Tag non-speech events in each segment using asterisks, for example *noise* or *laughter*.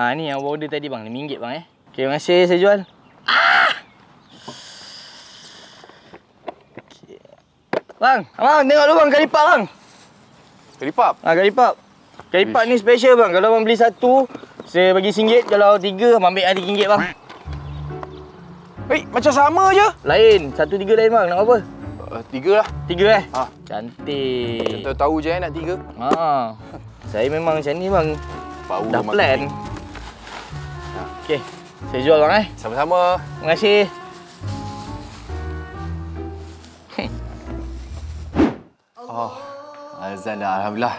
Ah ni yang order tadi bang, RM5 bang eh. Okey, terima kasih saya jual. Ah! Okey. Bang, abang tengok dulu bang karipap bang. Karipap. Ah karipap. Karipap ni special bang. Kalau abang beli satu, saya bagi RM1. Kalau tiga, abang ambil RM3 bang. Eh, macam sama je. Lain, satu tiga lain bang. Nak apa? Uh, tiga lah. Tiga eh? Ah. Cantik. Tahu tahu je eh nak tiga. Ha. Saya memang macam ni bang. Bau Dah plan. ni. Okey. Saya jual bang eh. Sama-sama. Terima kasih. Oh, azan dah. Alhamdulillah.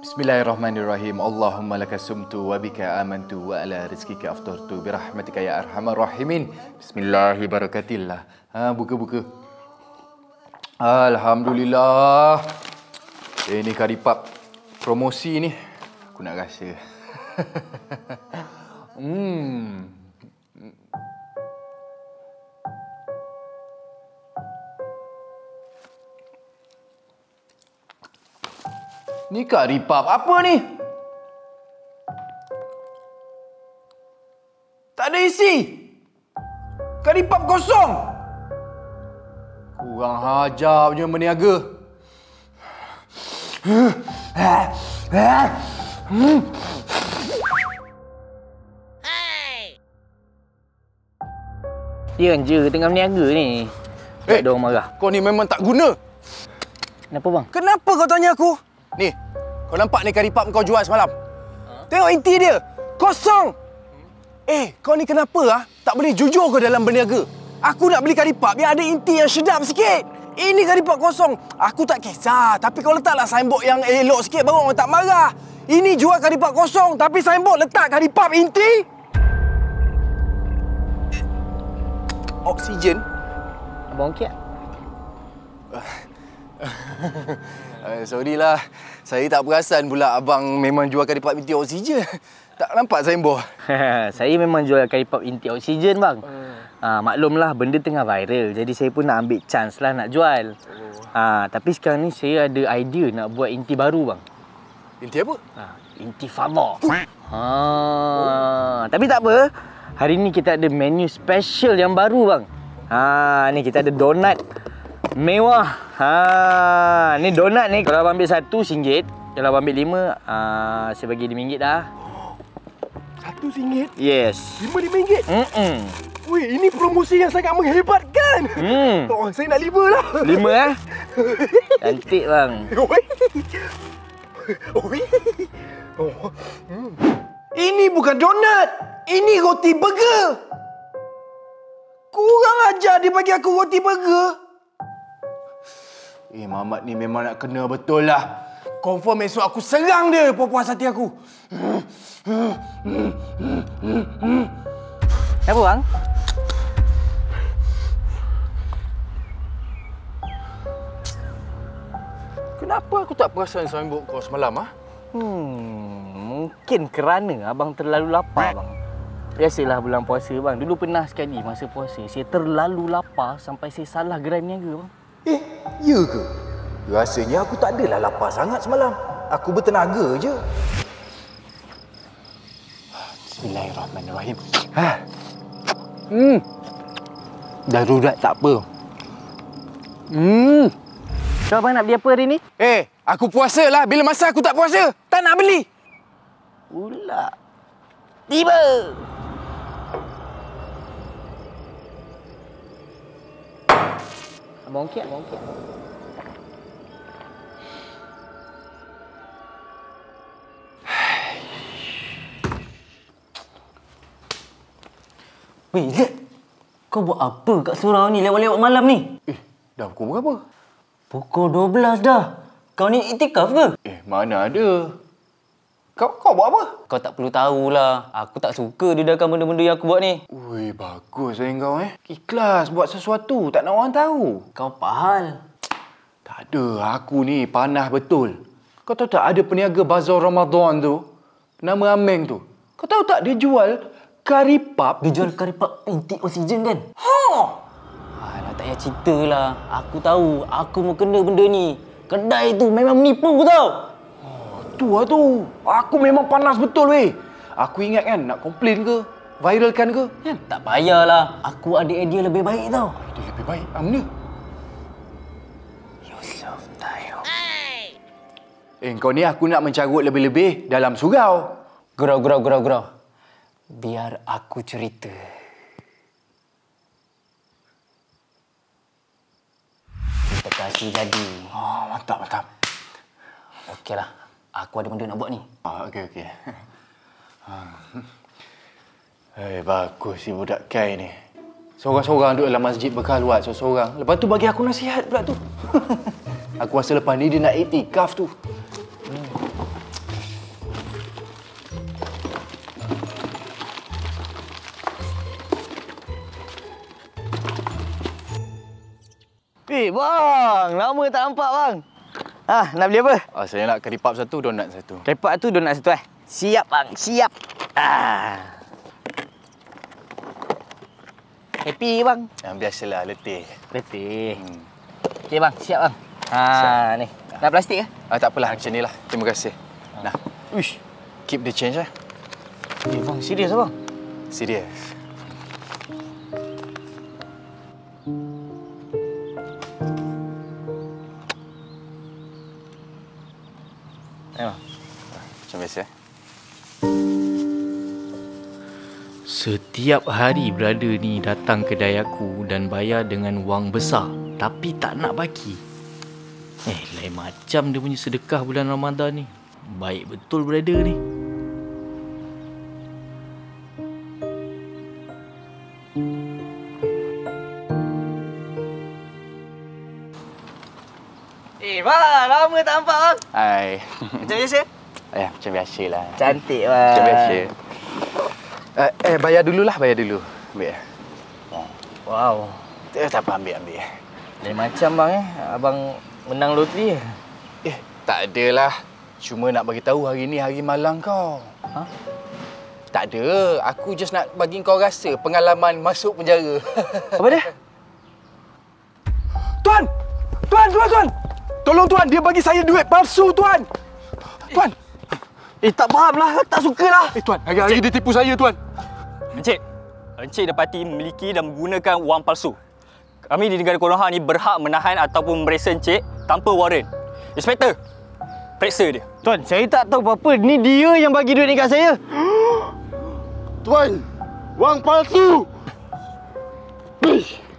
Bismillahirrahmanirrahim. Allahumma laka sumtu wa bika amantu wa ala rizkika aftartu bi rahmatika ya arhamar rahimin. Bismillahirrahmanirrahim. Ha, buka-buka. Alhamdulillah. Ini karipap promosi ni. Aku nak rasa. *laughs* hmm. Ni karipap apa ni? Tak ada isi. Karipap kosong. Kurang hajar punya meniaga. Dia kan je tengah berniaga ni. Eh. ada orang marah. Kau ni memang tak guna. Kenapa bang? Kenapa kau tanya aku? Ni, kau nampak ni karipap kau jual semalam? Tengok inti dia. Kosong. Eh, kau ni kenapa ah? Tak boleh jujur kau dalam berniaga. Aku nak beli karipap yang ada inti yang sedap sikit. Ini karipap kosong. Aku tak kisah. Tapi kau letaklah signboard yang elok sikit baru orang tak marah. Ini jual karipap kosong tapi signboard letak karipap inti. Oksigen? Abang okey tak? Uh, sorry lah. Saya tak perasan pula abang memang jual karipap inti oksigen. Tak nampak signboard. *laughs* saya memang jual karipap inti oksigen bang. Ha, maklumlah benda tengah viral. Jadi saya pun nak ambil chance lah nak jual. Ha, tapi sekarang ni saya ada idea nak buat inti baru bang. Inti apa? Ha, inti father. Ha, *laughs* tapi tak apa. Hari ni kita ada menu special yang baru bang. Ha, ni kita ada donat mewah. Ha, ni donat ni kalau abang ambil satu RM1. Kalau abang ambil lima, ha, saya bagi RM5 dah. Satu ringgit, Yes. lima lima ringgit. Mm-mm. Weh, ini promosi yang sangat menghebatkan. Hmm. *laughs* Oh, saya nak lima lah. Lima eh? *laughs* Cantik bang. Oh. Hmm. Ini bukan donat. Ini roti burger. Kurang ajar dia bagi aku roti burger. Eh, Mamat ni memang nak kena betul lah. Confirm esok aku serang dia puas hati aku. Apa bang? Kenapa aku tak perasan signboard kau semalam ah? Hmm, mungkin kerana abang terlalu lapar bang. Biasalah bulan puasa bang. Dulu pernah sekali masa puasa saya terlalu lapar sampai saya salah gerai berniaga bang. Eh, ya ke? Rasanya aku tak adalah lapar sangat semalam. Aku bertenaga je. Bismillahirrahmanirrahim. Ha. Hmm. Darurat tak apa. Hmm. So abang nak beli apa hari ni? Eh, aku puasa lah. Bila masa aku tak puasa, tak nak beli. Pula. Tiba. Abang okey. Weh, Zat. Kau buat apa kat surau ni lewat-lewat malam ni? Eh, dah pukul berapa? Pukul 12 dah. Kau ni itikaf ke? Eh, mana ada. Kau kau buat apa? Kau tak perlu tahulah. Aku tak suka didakan benda-benda yang aku buat ni. Ui, bagus eh kau eh. Ikhlas buat sesuatu, tak nak orang tahu. Kau pahal. Tak ada, aku ni panah betul. Kau tahu tak ada peniaga bazar Ramadan tu? Nama Ameng tu. Kau tahu tak dia jual karipap? Dia jual karipap anti oksigen kan? Ha! Alah, tak payah cerita lah. Aku tahu. Aku mau kena benda ni. Kedai tu memang menipu tau. Tu lah tu. Aku memang panas betul weh. Aku ingat kan nak komplain ke? Viralkan ke? Kan? Tak payahlah. Aku ada idea lebih baik tau. Itu lebih baik. Mana? Yusuf Tayo. Eh, kau ni aku nak mencarut lebih-lebih dalam surau. Gurau, gurau, gurau, gurau. Biar aku cerita. Kita kasih jadi. Oh, mantap, mantap. Okeylah. Aku ada benda nak buat ni. Ah, okey, okey. *laughs* Eh, bagus si budak Kai ni. Seorang-seorang duduk dalam masjid berkhalwat seorang-seorang. Lepas tu bagi aku nasihat pula tu. *laughs* aku rasa lepas ni dia nak iktikaf tu. Eh, bang. Lama tak nampak, bang. Ah, nak beli apa? Ah, saya nak puff satu, donat satu. Kepak tu donat satu eh. Siap, bang. Siap. Ah. Happy, bang. Yang biasalah, letih. Letih. Hmm. Okey, bang. Siap, bang. Ha, ni. Nak plastik ke? Ah, tak apalah, macam ni lah. Terima kasih. Nah, Uish. keep the change eh. Eh, bang. Serius, bang? Serius. Setiap hari brother ni datang kedai aku dan bayar dengan wang besar tapi tak nak baki. Eh, lain macam dia punya sedekah bulan Ramadan ni. Baik betul brother ni. Eh, bang. Lama tak nampak, bang. Hai. Macam biasa? *laughs* ya, macam biasa lah. Cantik, bang. Macam biasa. Eh, eh, bayar dululah, bayar dulu. Ambil. Wow. Eh, tak apa, ambil, ambil. Lain macam, bang, eh. Abang menang loteri. Eh, tak adalah. Cuma nak bagi tahu hari ni hari malang kau. Ha? Tak ada. Aku just nak bagi kau rasa pengalaman masuk penjara. *laughs* Apa dia? Tuan! Tuan, tuan, tuan! Tolong tuan, dia bagi saya duit palsu tuan! Tuan! Eh, tak faham lah. Tak suka lah. Eh tuan, hari-hari dia tipu saya tuan. Encik, Encik dapati memiliki dan menggunakan wang palsu. Kami di negara Konoha ni berhak menahan ataupun memeriksa Encik tanpa waran. Inspektor, periksa dia. Tuan, saya tak tahu apa-apa. Ni dia yang bagi duit ni kat saya. Tuan, wang palsu!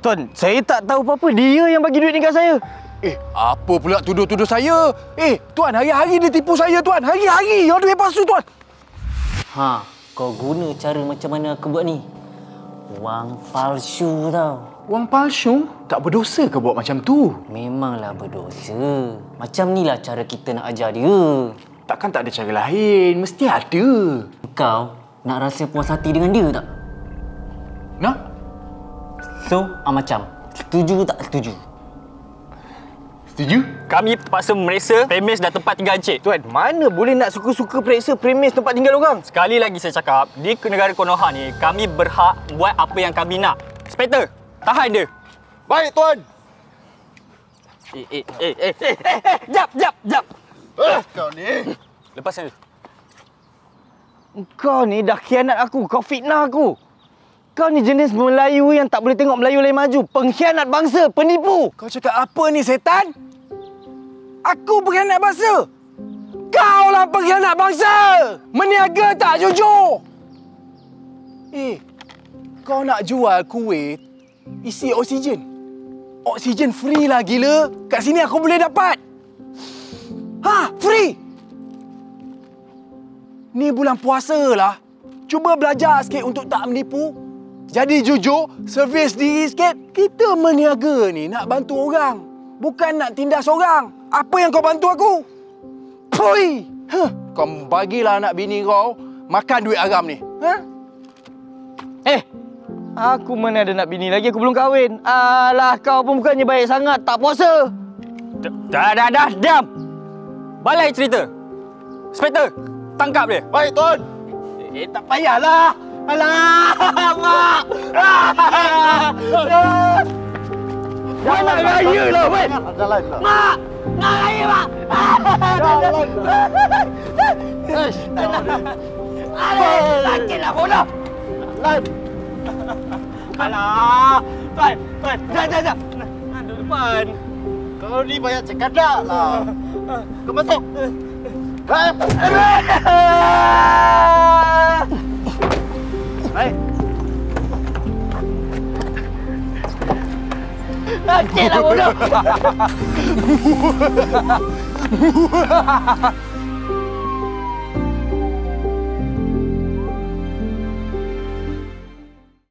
Tuan, saya tak tahu apa-apa. Dia yang bagi duit ni kat saya. Eh, apa pula tuduh-tuduh saya? Eh, tuan, hari-hari dia tipu saya tuan. Hari-hari yang duit palsu tuan. Ha, kau guna cara macam mana aku buat ni? Wang palsu tau. Wang palsu? Tak berdosa ke buat macam tu? Memanglah berdosa. Macam ni lah cara kita nak ajar dia. Takkan tak ada cara lain. Mesti ada. Kau nak rasa puas hati dengan dia tak? Nak? So, ah, macam. Setuju tak setuju? Setuju? Kami terpaksa memeriksa premis dan tempat tinggal Encik. Tuan, mana boleh nak suka-suka periksa premis tempat tinggal orang? Sekali lagi saya cakap, di negara Konoha ni, kami berhak buat apa yang kami nak. Inspektor, tahan dia. Baik tuan. Eh, eh, eh, eh, eh, eh, eh, jap, jap, jap. Kau ni. Lepaskan dia. Kau ni dah khianat aku. Kau fitnah aku. Kau ni jenis Melayu yang tak boleh tengok Melayu lain maju. Pengkhianat bangsa, penipu. Kau cakap apa ni setan? Aku pengkhianat bangsa. Kau lah pengkhianat bangsa. Meniaga tak jujur. Eh, kau nak jual kuih isi oksigen. Oksigen free lah gila. Kat sini aku boleh dapat. Ha, free. Ni bulan puasa lah. Cuba belajar sikit untuk tak menipu. Jadi jujur, servis diri sikit. Kita meniaga ni nak bantu orang. Bukan nak tindas orang. Apa yang kau bantu aku? Pui! Huh. Kau bagilah anak bini kau makan duit haram ni. Ha? Eh, aku mana ada nak bini lagi. Aku belum kahwin. Alah, kau pun bukannya baik sangat. Tak puasa. Dah, dah, dah, diam. Balai cerita. Inspektor, tangkap dia. Baik, Tuan. Eh, tak payahlah. Alah, mak. Mak nak raya lah, weh. Jalan. Mak, nak raya, mak. Sakitlah bodoh. Lan. Alah. Tuan, tuan. Jangan, jangan, jangan. Duduk depan. Kau ni banyak cekadak lah. Kau masuk. Ha? Ha ha ha ha!